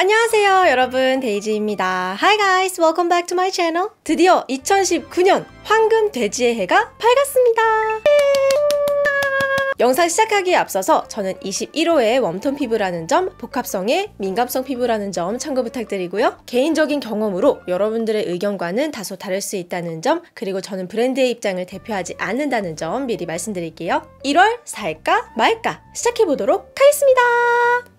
안녕하세요 여러분 데이지입니다 Hi guys welcome back to my channel 드디어 2019년 황금 돼지의 해가 밝았습니다 영상 시작하기에 앞서서 저는 21호의 웜톤 피부라는 점, 복합성의 민감성 피부라는 점 참고 부탁드리고요. 개인적인 경험으로 여러분들의 의견과는 다소 다를 수 있다는 점, 그리고 저는 브랜드의 입장을 대표하지 않는다는 점 미리 말씀드릴게요. 1월 살까 말까 시작해보도록 하겠습니다.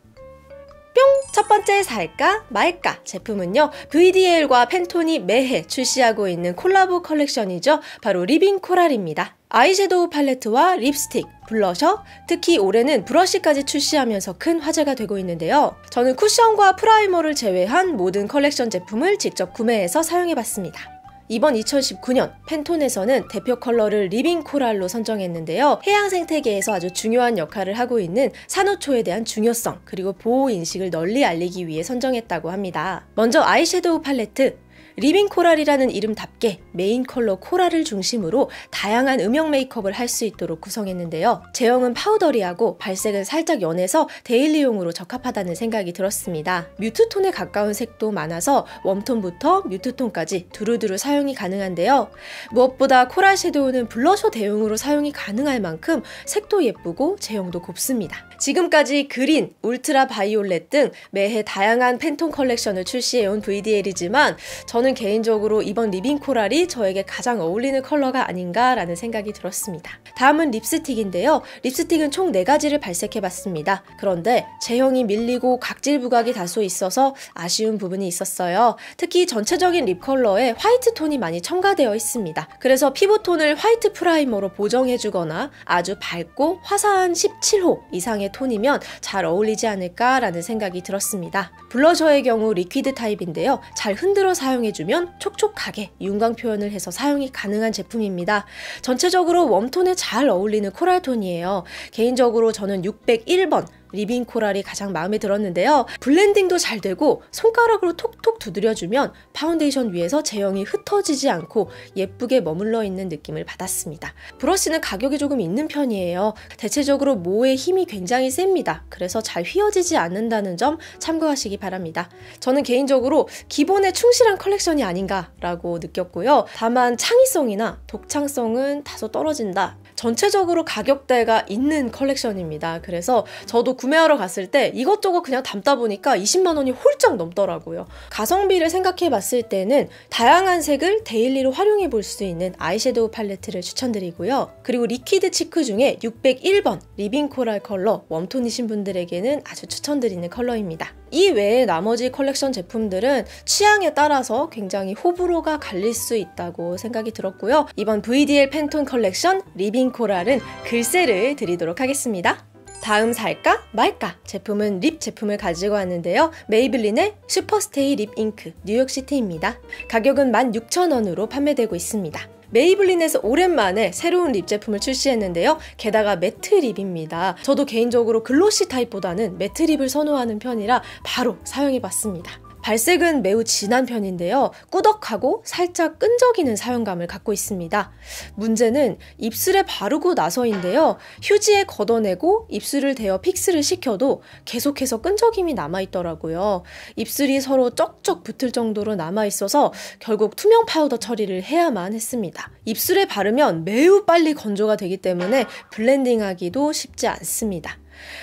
뿅! 첫 번째 살까 말까 제품은요. VDL과 팬톤이 매해 출시하고 있는 콜라보 컬렉션이죠. 바로 Living Coral입니다. 아이섀도우 팔레트와 립스틱, 블러셔, 특히 올해는 브러쉬까지 출시하면서 큰 화제가 되고 있는데요. 저는 쿠션과 primer를 제외한 모든 컬렉션 제품을 직접 구매해서 사용해봤습니다. 이번 2019년 팬톤에서는 대표 컬러를 Living Coral로 선정했는데요. 해양 생태계에서 아주 중요한 역할을 하고 있는 산호초에 대한 중요성 그리고 보호 인식을 널리 알리기 위해 선정했다고 합니다. 먼저 아이섀도우 팔레트 Living Coral이라는 이름답게 메인 컬러 coral을 중심으로 다양한 음영 메이크업을 할 수 있도록 구성했는데요. 제형은 powdery하고 발색은 살짝 연해서 daily용으로 적합하다는 생각이 들었습니다. mute톤에 가까운 색도 많아서 warm톤부터 mute톤까지 두루두루 사용이 가능한데요. 무엇보다 coral 섀도우는 블러셔 대용으로 사용이 가능할 만큼 색도 예쁘고 제형도 곱습니다. 지금까지 그린, Ultra Violet 등 매해 다양한 팬톤 컬렉션을 출시해온 VDL이지만 저는 저는 개인적으로 이번 Living Coral이 저에게 가장 어울리는 컬러가 아닌가라는 생각이 들었습니다. 다음은 립스틱인데요. 립스틱은 총 4가지를 발색해봤습니다. 그런데 제형이 밀리고 각질 부각이 다소 있어서 아쉬운 부분이 있었어요. 특히 전체적인 lip 컬러에 화이트 톤이 많이 첨가되어 있습니다. 그래서 피부톤을 화이트 primer로 보정해주거나 아주 밝고 화사한 17호 이상의 톤이면 잘 어울리지 않을까라는 생각이 들었습니다. 블러셔의 경우 liquid 타입인데요. 잘 흔들어 사용해 주 해주면 촉촉하게 윤광 표현을 해서 사용이 가능한 제품입니다. 전체적으로 warm톤에 잘 어울리는 coral톤이에요. 개인적으로 저는 601번 Living Coral이 가장 마음에 들었는데요. blending도 잘 되고 손가락으로 톡톡 두드려주면 파운데이션 위에서 제형이 흩어지지 않고 예쁘게 머물러 있는 느낌을 받았습니다. 브러쉬는 가격이 조금 있는 편이에요. 대체적으로 모의 힘이 굉장히 셉니다. 그래서 잘 휘어지지 않는다는 점 참고하시기 바랍니다. 저는 개인적으로 기본에 충실한 컬렉션이 아닌가라고 느꼈고요. 다만 창의성이나 독창성은 다소 떨어진다. 전체적으로 가격대가 있는 컬렉션입니다. 그래서 저도 구매하러 갔을 때 이것저것 그냥 담다 보니까 20만 원이 훌쩍 넘더라고요. 가성비를 생각해 봤을 때는 다양한 색을 daily로 활용해 볼 수 있는 아이섀도우 팔레트를 추천드리고요. 그리고 liquid cheek 중에 601번 Living Coral 컬러 warm톤이신 분들에게는 아주 추천드리는 컬러입니다. 이 외에 나머지 컬렉션 제품들은 취향에 따라서 굉장히 호불호가 갈릴 수 있다고 생각이 들었고요. 이번 VDL 팬톤 컬렉션 Living Coral은 글쎄를 드리도록 하겠습니다. 다음 살까 말까 제품은 lip 제품을 가지고 왔는데요. 메이블린의 Super Stay Lip Ink 뉴욕시티입니다. 가격은 16,000원으로 판매되고 있습니다. 메이블린에서 오랜만에 새로운 lip 제품을 출시했는데요. 게다가 matte lip입니다. 저도 개인적으로 glossy 타입보다는 matte lip을 선호하는 편이라 바로 사용해봤습니다. 발색은 매우 진한 편인데요. 꾸덕하고 살짝 끈적이는 사용감을 갖고 있습니다. 문제는 입술에 바르고 나서인데요. 휴지에 걷어내고 입술을 대어 fix를 시켜도 계속해서 끈적임이 남아있더라고요. 입술이 서로 쩍쩍 붙을 정도로 남아있어서 결국 투명 파우더 처리를 해야만 했습니다. 입술에 바르면 매우 빨리 건조가 되기 때문에 blending하기도 쉽지 않습니다.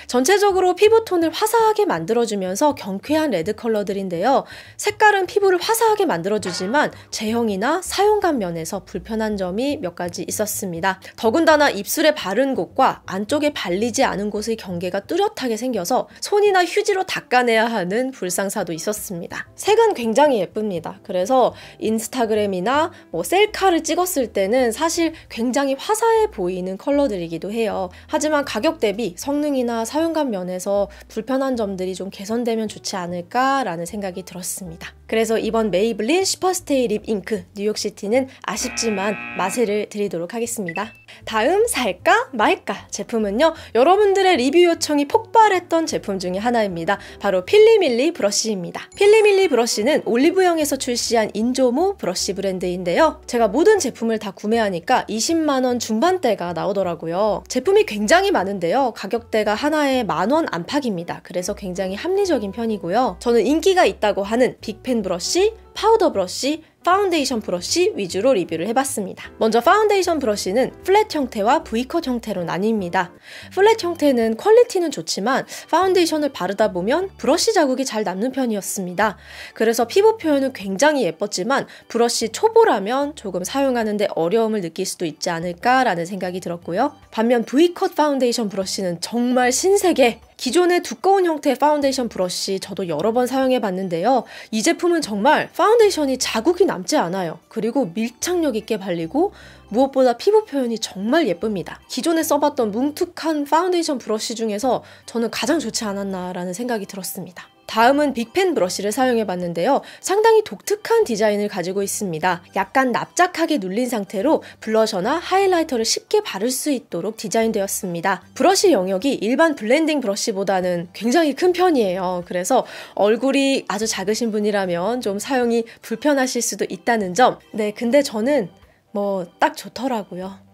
전체적으로 피부톤을 화사하게 만들어주면서 경쾌한 레드 컬러들인데요. 색깔은 피부를 화사하게 만들어주지만 제형이나 사용감 면에서 불편한 점이 몇 가지 있었습니다. 더군다나 입술에 바른 곳과 안쪽에 발리지 않은 곳의 경계가 뚜렷하게 생겨서 손이나 휴지로 닦아내야 하는 불상사도 있었습니다. 색은 굉장히 예쁩니다. 그래서 인스타그램이나 뭐 셀카를 찍었을 때는 사실 굉장히 화사해 보이는 컬러들이기도 해요. 하지만 가격 대비 성능이나 사용이나 사용감 면에서 불편한 점들이 좀 개선되면 좋지 않을까라는 생각이 들었습니다. 그래서 이번 메이블린 Super Stay Lip Ink 뉴욕시티는 아쉽지만 마세를 드리도록 하겠습니다. 다음 살까 말까 제품은요 여러분들의 리뷰 요청이 폭발했던 제품 중에 하나입니다. 바로 필리밀리 브러쉬입니다. 필리밀리 브러쉬는 올리브영에서 출시한 인조모 브러쉬 브랜드인데요. 제가 모든 제품을 다 구매하니까 20만원 중반대가 나오더라고요. 제품이 굉장히 많은데요. 가격대가 하나에 만 원 안팎입니다. 그래서 굉장히 합리적인 편이고요. 저는 인기가 있다고 하는 big fan 브러쉬, 파우더 브러쉬, 파운데이션 브러쉬 위주로 리뷰를 해봤습니다. 먼저 파운데이션 브러쉬는 flat 형태와 V cut 형태로 나뉩니다. flat 형태는 퀄리티는 좋지만 파운데이션을 바르다 보면 브러쉬 자국이 잘 남는 편이었습니다. 그래서 피부 표현은 굉장히 예뻤지만 브러쉬 초보라면 조금 사용하는데 어려움을 느낄 수도 있지 않을까라는 생각이 들었고요. 반면 V cut 파운데이션 브러쉬는 정말 신세계 기존의 두꺼운 형태의 파운데이션 브러쉬 저도 여러 번 사용해 봤는데요. 이 제품은 정말 파운데이션이 자국이 남지 않아요. 그리고 밀착력 있게 발리고 무엇보다 피부 표현이 정말 예쁩니다. 기존에 써봤던 뭉툭한 파운데이션 브러쉬 중에서 저는 가장 좋지 않았나라는 생각이 들었습니다. 다음은 big fan 브러쉬를 사용해 봤는데요. 상당히 독특한 디자인을 가지고 있습니다. 약간 납작하게 눌린 상태로 블러셔나 하이라이터를 쉽게 바를 수 있도록 디자인되었습니다. 브러쉬 영역이 일반 blending 브러쉬보다는 굉장히 큰 편이에요. 그래서 얼굴이 아주 작으신 분이라면 좀 사용이 불편하실 수도 있다는 점. 네, 근데 저는 뭐 딱 좋더라고요.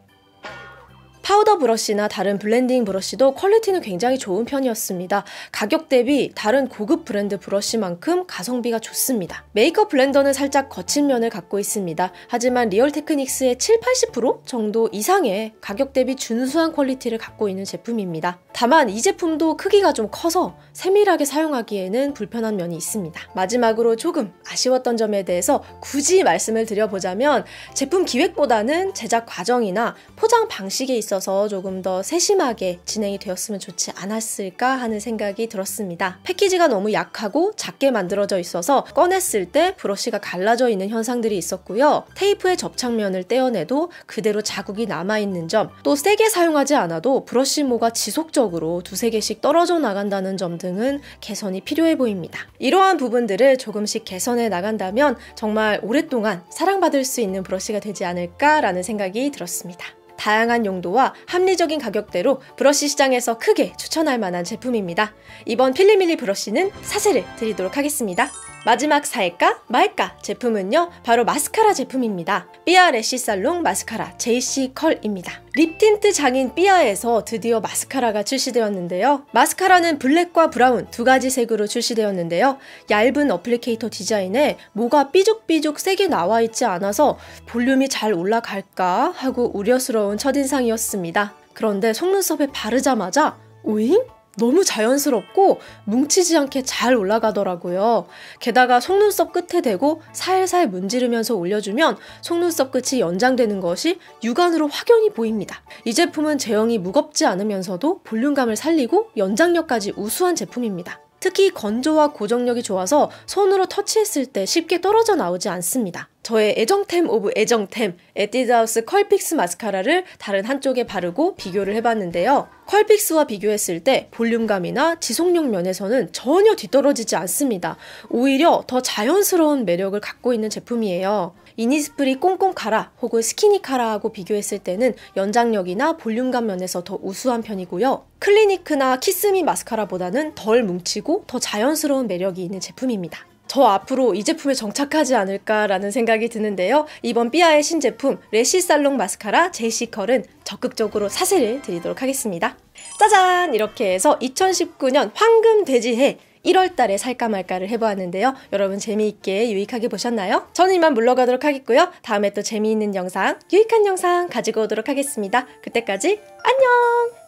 파우더 브러쉬나 다른 blending 브러쉬도 퀄리티는 굉장히 좋은 편이었습니다. 가격 대비 다른 고급 브랜드 브러쉬만큼 가성비가 좋습니다. 메이크업 blender는 살짝 거친 면을 갖고 있습니다. 하지만 리얼 테크닉스의 7, 80% 정도 이상의 가격 대비 준수한 퀄리티를 갖고 있는 제품입니다. 다만 이 제품도 크기가 좀 커서 세밀하게 사용하기에는 불편한 면이 있습니다. 마지막으로 조금 아쉬웠던 점에 대해서 굳이 말씀을 드려보자면 제품 기획보다는 제작 과정이나 포장 방식에 있어 있어서 조금 더 세심하게 진행이 되었으면 좋지 않았을까 하는 생각이 들었습니다. 패키지가 너무 약하고 작게 만들어져 있어서 꺼냈을 때 브러쉬가 갈라져 있는 현상들이 있었고요. 테이프의 접착면을 떼어내도 그대로 자국이 남아있는 점, 또 세게 사용하지 않아도 브러쉬 모가 지속적으로 두세 개씩 떨어져 나간다는 점 등은 개선이 필요해 보입니다. 이러한 부분들을 조금씩 개선해 나간다면 정말 오랫동안 사랑받을 수 있는 브러쉬가 되지 않을까라는 생각이 들었습니다. 다양한 용도와 합리적인 가격대로 브러쉬 시장에서 크게 추천할 만한 제품입니다. 이번 필리밀리 브러쉬는 사세를 드리도록 하겠습니다. 마지막 살까? 말까? 제품은요 바로 마스카라 제품입니다. 삐아 래쉬 살롱 마스카라 JC 컬입니다. lip tint 장인 삐아에서 드디어 마스카라가 출시되었는데요. 마스카라는 블랙과 브라운 두 가지 색으로 출시되었는데요. 얇은 applicator 디자인에 뭐가 삐죽삐죽 세게 나와 있지 않아서 볼륨이 잘 올라갈까 하고 우려스러운 첫인상이었습니다. 그런데 속눈썹에 바르자마자 오잉? 너무 자연스럽고 뭉치지 않게 잘 올라가더라고요. 게다가 속눈썹 끝에 대고 살살 문지르면서 올려주면 속눈썹 끝이 연장되는 것이 육안으로 확연히 보입니다. 이 제품은 제형이 무겁지 않으면서도 볼륨감을 살리고 연장력까지 우수한 제품입니다. 특히 건조와 고정력이 좋아서 손으로 터치했을 때 쉽게 떨어져 나오지 않습니다. 저의 애정템 of 애정템 에뛰드하우스 컬픽스 마스카라를 다른 한쪽에 바르고 비교를 해봤는데요. 컬픽스와 비교했을 때 볼륨감이나 지속력 면에서는 전혀 뒤떨어지지 않습니다. 오히려 더 자연스러운 매력을 갖고 있는 제품이에요. 이니스프리 꽁꽁 카라 혹은 스키니 카라하고 비교했을 때는 연장력이나 볼륨감 면에서 더 우수한 편이고요. 클리니크나 키스미 마스카라보다는 덜 뭉치고 더 자연스러운 매력이 있는 제품입니다. 저 앞으로 이 제품에 정착하지 않을까라는 생각이 드는데요. 이번 삐아의 신제품 래쉬 살롱 마스카라 JC curl은 적극적으로 사세를 드리도록 하겠습니다. 짜잔! 이렇게 해서 2019년 황금 돼지해 1월 달에 살까 말까를 해보았는데요. 여러분 재미있게 유익하게 보셨나요? 저는 이만 물러가도록 하겠고요. 다음에 또 재미있는 영상, 유익한 영상 가지고 오도록 하겠습니다. 그때까지 안녕!